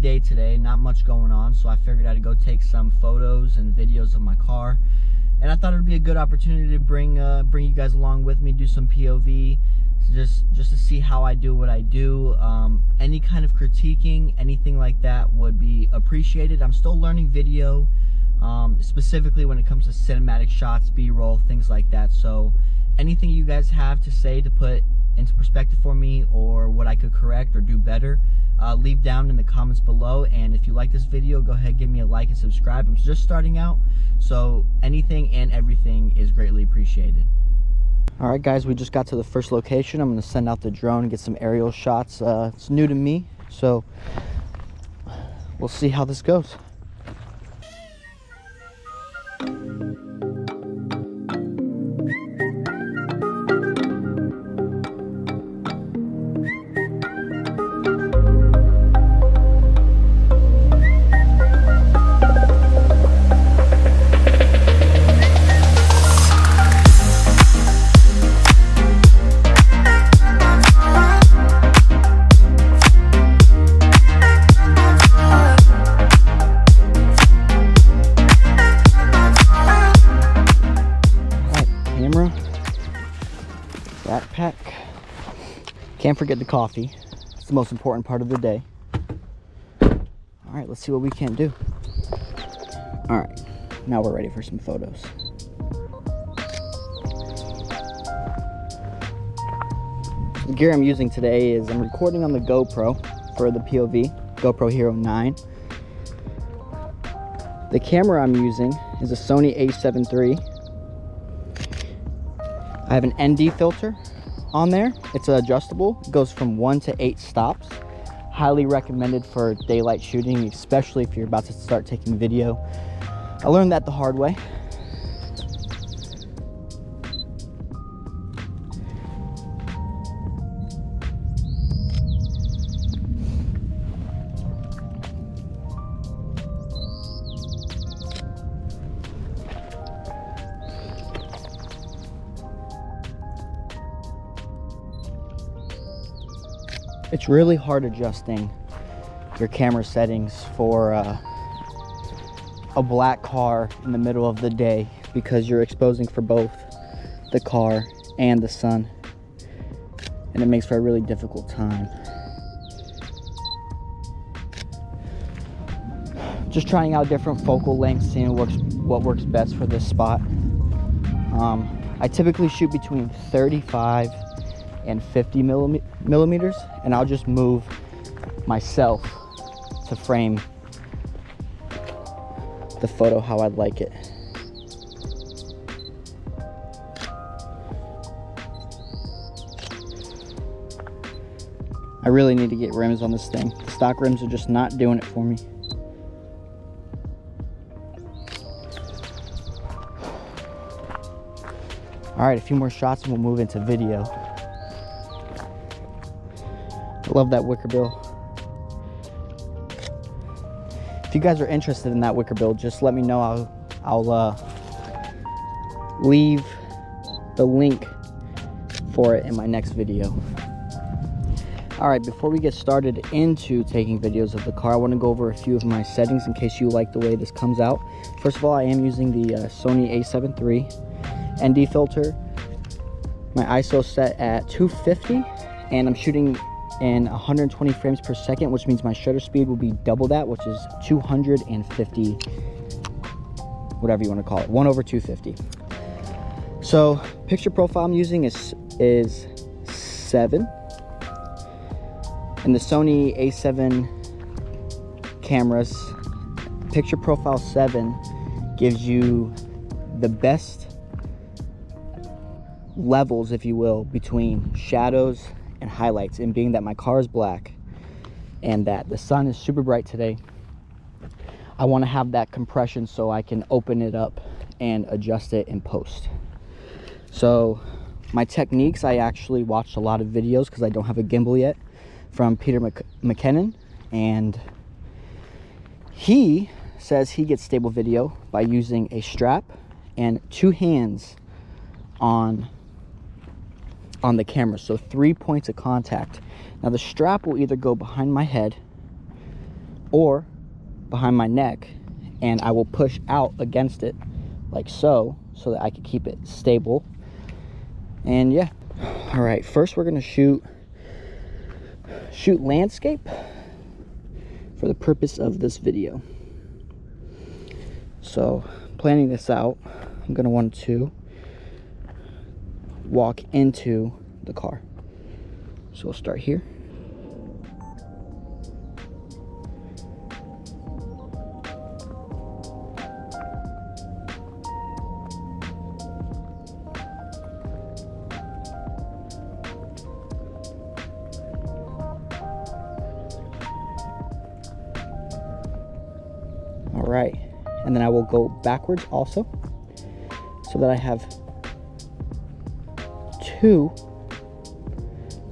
day today, not much going on, so I figured I'd go take some photos and videos of my car. And I thought it would be a good opportunity to bring uh, bring you guys along with me, do some POV, just just to see how I do what I do. Um, any kind of critiquing, anything like that would be appreciated. I'm still learning video, um, specifically when it comes to cinematic shots, B-roll, things like that. So anything you guys have to say to put into perspective for me or what I could correct or do better, uh, leave down in the comments below. And if you like this video, go ahead, give me a like and subscribe. I'm just starting out, so anything and everything is greatly appreciated. All right, guys, we just got to the first location. I'm gonna send out the drone and get some aerial shots. Uh, it's new to me, so we'll see how this goes. Can't forget the coffee. It's the most important part of the day. Alright, let's see what we can do. Alright, now we're ready for some photos. The gear I'm using today is I'm recording on the GoPro for the POV, GoPro Hero 9. The camera I'm using is a Sony a7 III. I have an ND filter on there. It's adjustable. It goes from one to eight stops. Highly recommended for daylight shooting, especially if you're about to start taking video. I learned that the hard way. It's really hard adjusting your camera settings for uh, a black car in the middle of the day because you're exposing for both the car and the sun and it makes for a really difficult time. Just trying out different focal lengths, seeing what works, what works best for this spot. Um, I typically shoot between 35 and 50 millime- millimeters and I'll just move myself to frame the photo how I'd like it. I really need to get rims on this thing. The stock rims are just not doing it for me. All right, a few more shots and we'll move into video. Love that wicker bill. If you guys are interested in that wicker bill, just let me know. I'll, I'll uh, leave the link for it in my next video. All right, before we get started into taking videos of the car, I want to go over a few of my settings in case you like the way this comes out. First of all, I am using the uh, Sony a7 III ND filter. My ISO set at 250 and I'm shooting in 120 frames per second, which means my shutter speed will be double that, which is 250, whatever you want to call it, 1 over 250. So picture profile I'm using is, is 7. And the Sony a7 cameras, picture profile 7 gives you the best levels, if you will, between shadows and highlights. And being that my car is black and that the sun is super bright today, I want to have that compression so I can open it up and adjust it in post. So my techniques, I actually watched a lot of videos because I don't have a gimbal yet from Peter Mc McKinnon and he says he gets stable video by using a strap and two hands on on the camera so three points of contact. Now the strap will either go behind my head or behind my neck and I will push out against it like so so that I can keep it stable. And yeah. All right first we're gonna shoot shoot landscape for the purpose of this video. So planning this out I'm gonna want to walk into the car. So we'll start here. All right and then I will go backwards also so that I have two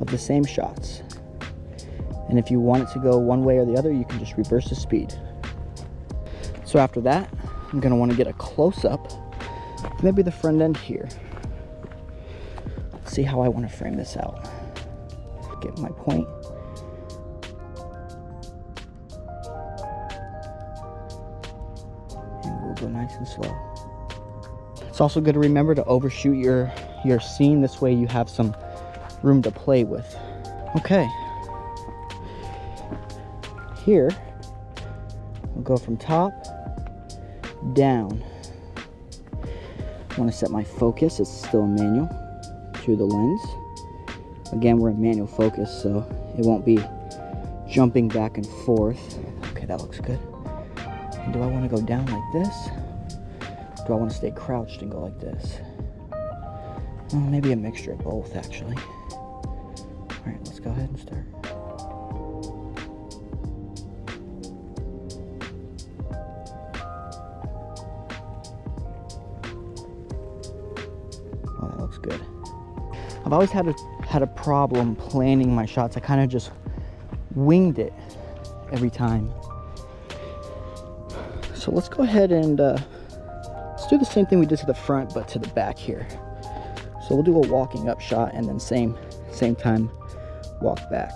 of the same shots and if you want it to go one way or the other you can just reverse the speed so after that I'm gonna want to get a close-up maybe the front end here see how I want to frame this out get my point. point and we'll go nice and slow. It's also good to remember to overshoot your your scene. This way you have some room to play with. Okay. Here, we'll go from top down. I want to set my focus. It's still manual to the lens. Again, we're in manual focus, so it won't be jumping back and forth. Okay, that looks good. And do I want to go down like this? Do I want to stay crouched and go like this? Well, maybe a mixture of both, actually. All right, let's go ahead and start. Oh, that looks good. I've always had a had a problem planning my shots. I kind of just winged it every time. So let's go ahead and uh, let's do the same thing we did to the front, but to the back here. So we'll do a walking up shot and then same, same time, walk back.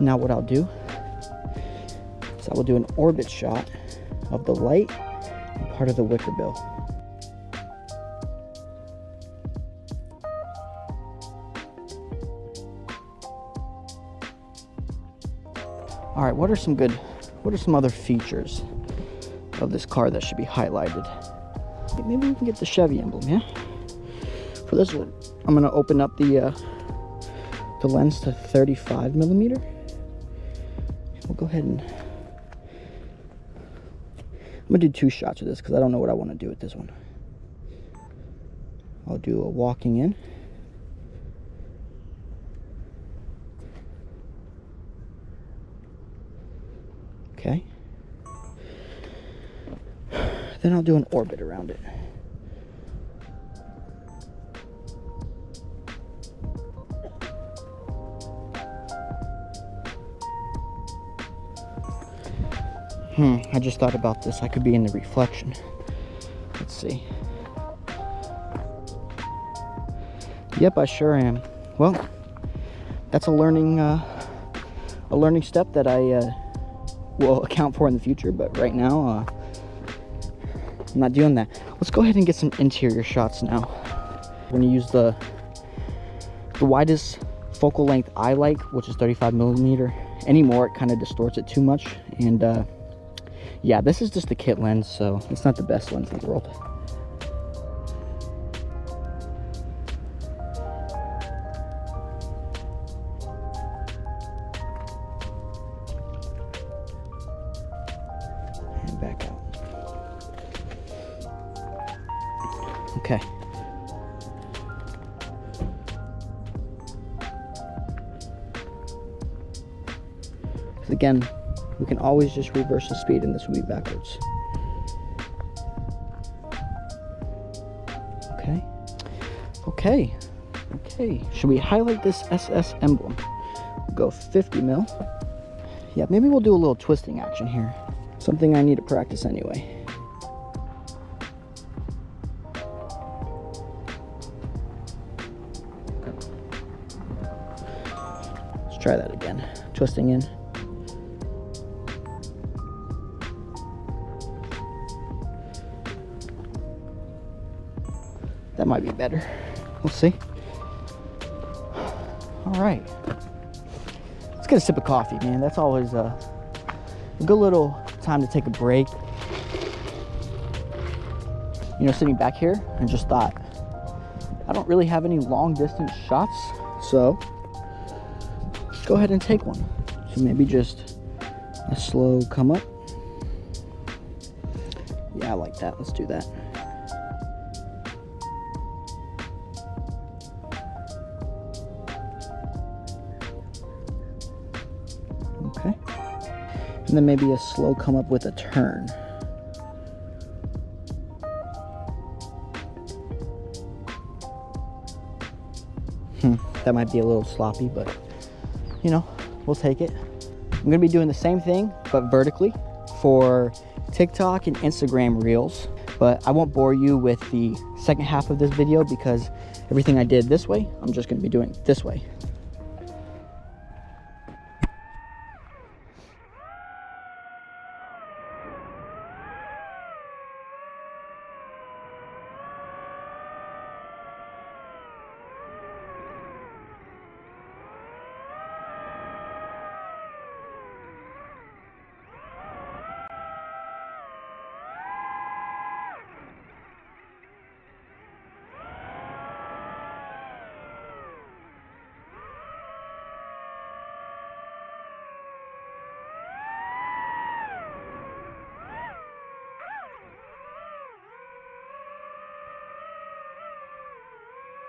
Now what I'll do is I will do an orbit shot of the light and part of the wicker bill. All right, what are some good, what are some other features of this car that should be highlighted? Maybe we can get the Chevy emblem, yeah? For this one, I'm gonna open up the uh, the lens to 35 millimeter. We'll go ahead and I'm gonna do two shots of this because I don't know what I want to do with this one. I'll do a walking in. Okay. Then I'll do an orbit around it. Hmm, I just thought about this. I could be in the reflection. Let's see. Yep, I sure am. Well, that's a learning uh, a learning step that I uh, will account for in the future. But right now, uh, I'm not doing that. Let's go ahead and get some interior shots now. We're gonna use the the widest focal length I like, which is 35 millimeter. Anymore, it kind of distorts it too much. And uh, yeah, this is just the kit lens, so it's not the best lens in the world. And back out. Okay. again, we can always just reverse the speed and this will be backwards. Okay. Okay. Okay. Should we highlight this SS emblem? go 50 mil. Yeah, maybe we'll do a little twisting action here. Something I need to practice anyway. Let's try that again. Twisting in. That might be better. We'll see. All right. Let's get a sip of coffee, man. That's always a, good little time to take a break. You know, sitting back here and just thought, I don't really have any long distance shots, so go ahead and take one. So maybe just a slow come up. Yeah, I like that. Let's do that. Okay. And then maybe a slow come up with a turn. Hmm, that might be a little sloppy, but you know, we'll take it. I'm gonna be doing the same thing, but vertically for TikTok and Instagram Reels. But I won't bore you with the second half of this video because everything I did this way, I'm just gonna be doing this way